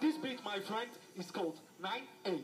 And this beat, my friend, is called 9-8.